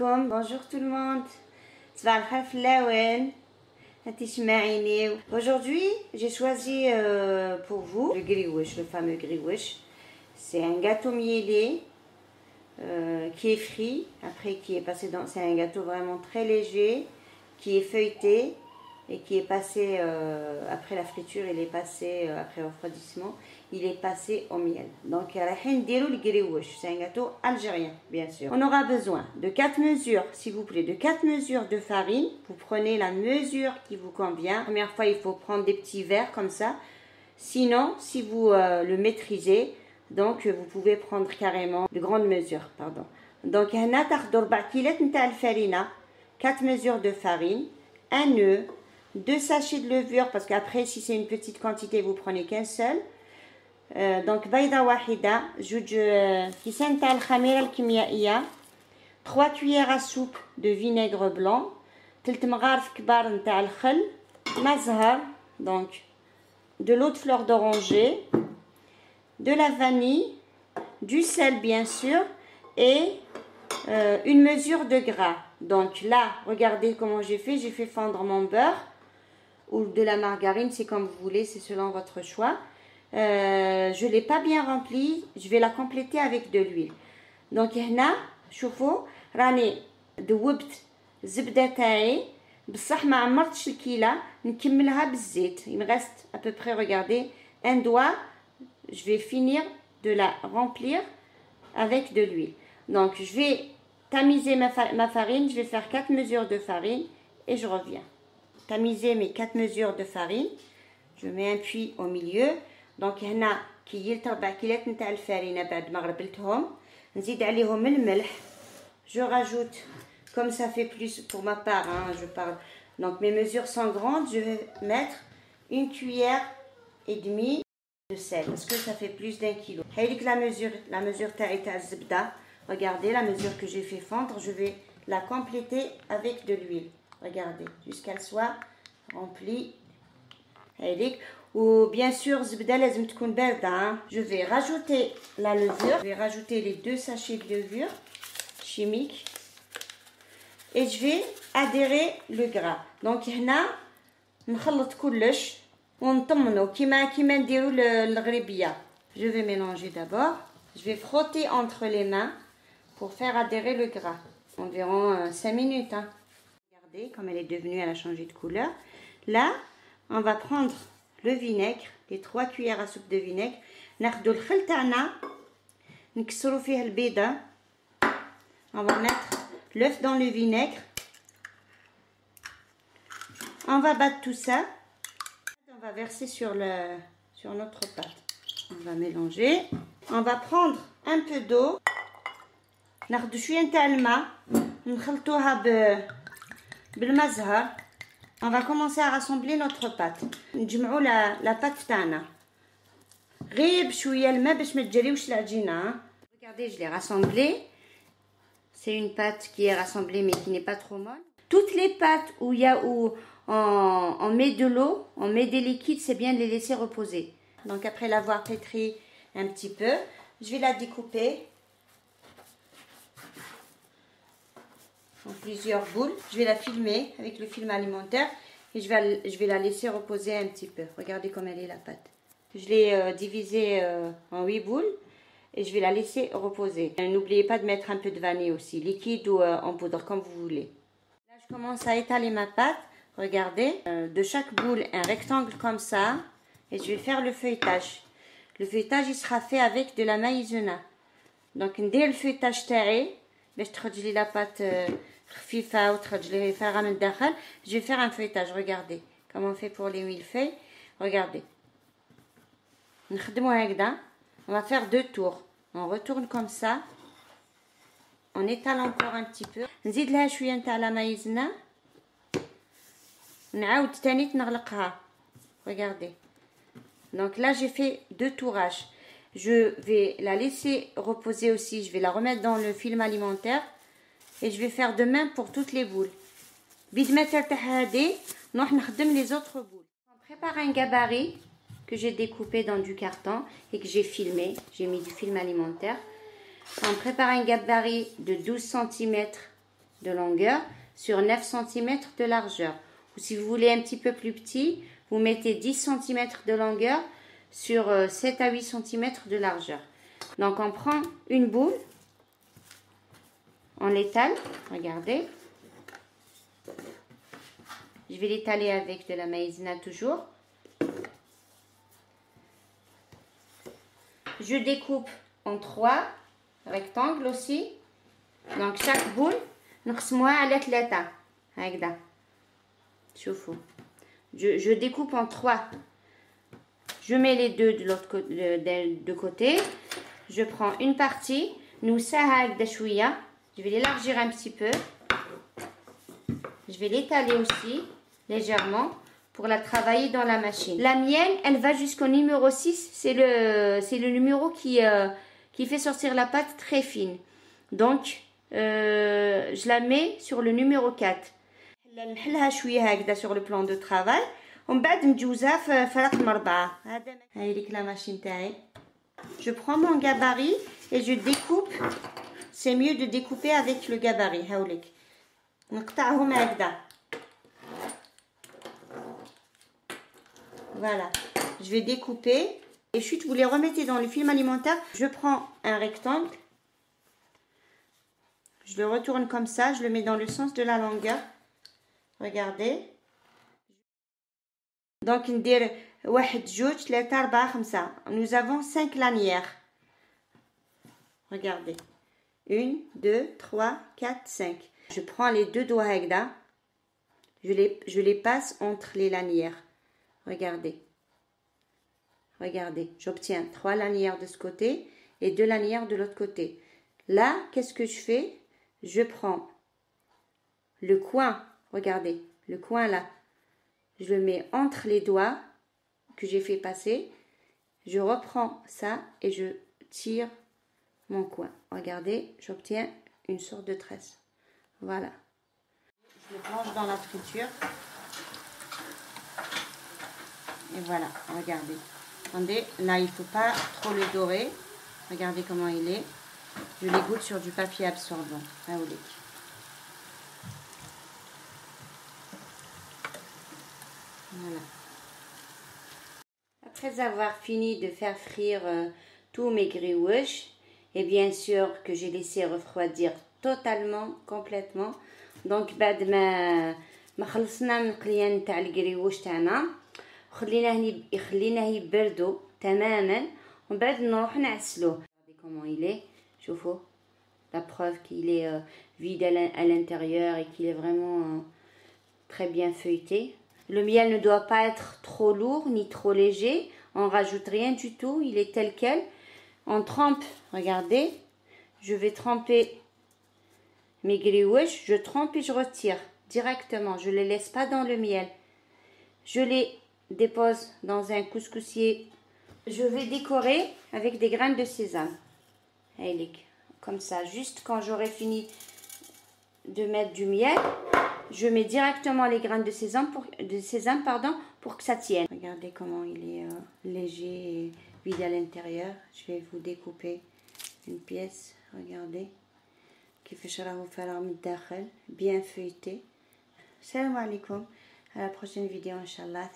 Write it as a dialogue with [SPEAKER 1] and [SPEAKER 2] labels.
[SPEAKER 1] alaikum, bonjour tout le monde. Aujourd'hui, j'ai choisi euh, pour vous le griwish, le fameux griwish. C'est un gâteau mielé euh, qui est frit, après qui est passé dans... C'est un gâteau vraiment très léger, qui est feuilleté et qui est passé, euh, après la friture, il est passé, euh, après le refroidissement, il est passé au miel. Donc, c'est un gâteau algérien, bien sûr. On aura besoin de 4 mesures, s'il vous plaît, de 4 mesures de farine. Vous prenez la mesure qui vous convient. première fois, il faut prendre des petits verres comme ça. Sinon, si vous euh, le maîtrisez, donc vous pouvez prendre carrément de grandes mesures, pardon. Donc, 4 mesures de farine, un œuf, deux sachets de levure, parce qu'après, si c'est une petite quantité, vous prenez qu'un seul. Euh, donc, baïda wahida, juge kisan tal khamira al trois cuillères à soupe de vinaigre blanc, تلت مغارف كبار نتاع الخل, mazhar, donc de l'eau de fleur d'oranger, de la vanille, du sel bien sûr, et euh, une mesure de gras. Donc là, regardez comment j'ai fait. J'ai fait fondre mon beurre ou de la margarine, c'est comme vous voulez, c'est selon votre choix. Euh, je ne l'ai pas bien rempli, je vais la compléter avec de l'huile. Donc هنا شوفوا راني ذوبت الزبده تاعي بصح ما عمرتش الكيله نكملها بالزيت il me reste à peu près regardez un doigt je vais finir de la remplir avec de l'huile donc je vais tamiser ma, ma farine je vais faire 4 mesures de farine et je reviens tamiser mes 4 mesures de farine. Je mets un puits au milieu. Donc هنا كي يلتربع كيلات نتاع الفارينه بعد ما غربلتهم نزيد عليهم الملح je rajoute comme ça fait plus pour ma part hein, je parle donc mes mesures sont grandes je vais mettre une cuillère et demie de sel parce que ça fait plus d'un kilo هيديك la mesure la mesure تاعي تاع الزبده regardez la mesure que j'ai fait fondre je vais la compléter avec de l'huile Regardez, jusqu'elle soit remplie. Ou bien sûr, hein. je vais rajouter la levure. Je vais rajouter les deux sachets de levure chimique. Et je vais adhérer le gras. Donc, هنا نخلط كلش ونطمنو كيما كيما نديرو الغريبيه. Je vais mélanger d'abord. Je vais frotter entre les mains pour faire adhérer le gras. Environ 5 minutes. Hein comme elle est devenue, elle a changé de couleur. Là, on va prendre le vinaigre, les trois cuillères à soupe de vinaigre. On va mettre l'œuf dans le vinaigre. On va battre tout ça. On va verser sur, le, sur notre pâte. On va mélanger. On va prendre un peu d'eau. ناخذ شويه نتاع الماء نخلطوها on va commencer à rassembler notre pâte نجمعوا la, la pâte تاعنا غير بشويه الماء باش ما تجريوش العجينه regardez je l'ai rassemblée c'est une pâte qui est rassemblée mais qui n'est pas trop molle toutes les pâtes où il y a où on, on met de l'eau on met des liquides c'est bien de les laisser reposer donc après l'avoir pétri un petit peu je vais la découper Plusieurs boules. Je vais la filmer avec le film alimentaire et je vais, je vais la laisser reposer un petit peu. Regardez comme elle est la pâte. Je l'ai euh, divisée euh, en 8 boules et je vais la laisser reposer. N'oubliez pas de mettre un peu de vanille aussi, liquide ou euh, en poudre, comme vous voulez. Là, je commence à étaler ma pâte. Regardez, de chaque boule, un rectangle comme ça. Et je vais faire le feuilletage. Le feuilletage, il sera fait avec de la maïzena. Donc, dès le feuilletage taillé, je vais la pâte je vais faire un feuilletage regardez comment on fait pour les millefeuilles regardez on va faire deux tours on retourne comme ça on étale encore un petit peu نزيد لها شويه نتاع لا مايزنا نعاود تاني نغلقها regardez donc là j'ai fait deux tourages je vais la laisser reposer aussi je vais la remettre dans le film alimentaire et je vais faire de même pour toutes les boules. Les autres boules. On prépare un gabarit que j'ai découpé dans du carton et que j'ai filmé. J'ai mis du film alimentaire. On prépare un gabarit de 12 cm de longueur sur 9 cm de largeur. Ou si vous voulez un petit peu plus petit vous mettez 10 cm de longueur sur euh, 7 à 8 cm de largeur. Donc on prend une boule on l'étale, regardez. Je vais l'étaler avec de la maïzena toujours. Je découpe en trois rectangles aussi. Donc chaque boule, نقسموها على ثلاثة هكذا شوفوا je, je découpe en trois je mets les deux de l'autre côté de, de côté je prends une partie nous هكذا شوية je vais l'élargir un petit peu je vais l'étaler aussi légèrement pour la travailler dans la machine. La mienne, elle va jusqu'au numéro 6. C'est le, c'est le numéro qui, euh, qui fait sortir la pâte très fine. Donc, euh, je la mets sur le numéro 4. نحلها شويه هكذا sur le plan de travail ومن بعد مجوزها في فرق مربعة هذا هاي ليك لا ماشين تاعي je prends mon gabarit et je découpe c'est mieux de découper avec le gabarit هاوليك نقطعهم هكذا voilà je vais découper et chute vous les remettez dans le film alimentaire je prends un rectangle je le retourne comme ça, je le mets dans le sens de la longueur. Regardez. Donc, nous avons 5 lanières. Regardez. 1, 2, 3, 4, 5. Je prends les deux doigts je les, je les passe entre les lanières. Regardez. Regardez, j'obtiens trois lanières de ce côté et deux lanières de l'autre côté. Là, qu'est-ce que je fais? Je prends le coin, regardez, le coin là, je le mets entre les doigts que j'ai fait passer, je reprends ça et je tire mon coin. Regardez, j'obtiens une sorte de tresse. Voilà. Je le plonge dans la friture. Et voilà, regardez. Attendez, là il ne faut pas trop le dorer. Regardez comment il est. Je les goutte sur du papier absorbant. Voilà. Après avoir fini de faire frire euh, tous mes grillwash, et bien sûr que j'ai laissé refroidir totalement, complètement. Donc بعد ما ما خلصنا من القليه نتاع الكريوش تاعنا خليناه خليناه يبردو تماما ومن بعد نروح نعسلوه comment il est la preuve qu'il est euh, vide à l'intérieur et qu'il est vraiment euh, très bien feuilleté. Le miel ne doit pas être trop lourd ni trop léger. On rajoute rien du tout. Il est tel quel. On trempe. Regardez. Je vais tremper mes grillouches. Je trempe et je retire directement. Je les laisse pas dans le miel. Je les dépose dans un couscoussier. Je vais décorer avec des graines de sésame comme ça. Juste quand j'aurai fini de mettre du miel, je mets directement les graines de sésame pour, de sésame, pardon, pour que ça tienne. Regardez comment il est euh, léger et vide à l'intérieur. Je vais vous découper une pièce. Regardez. bien feuilleté. Salam alaikum. À la prochaine vidéo, Inch'Allah.